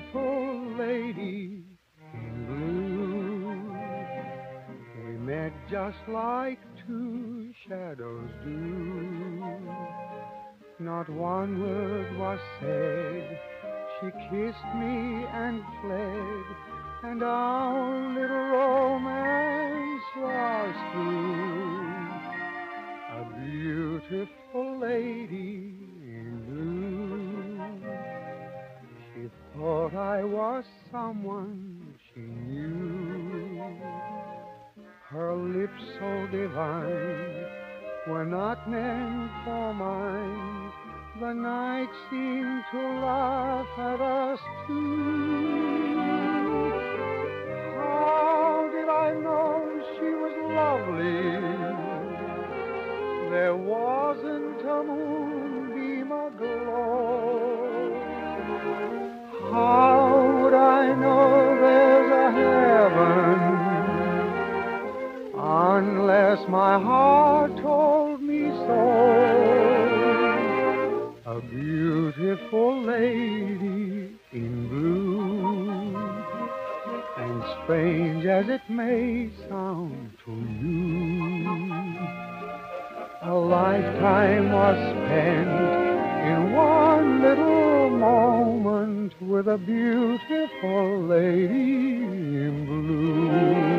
beautiful lady in blue. We met just like two shadows do. Not one word was said. She kissed me and fled, and our little romance was through. A beautiful lady someone she knew. Her lips so divine were not meant for mine. The night seemed to laugh at us two. How did I know she was lovely? There wasn't a moonbeam aglow. How strange as it may sound to you. A lifetime was spent in one little moment with a beautiful lady in blue.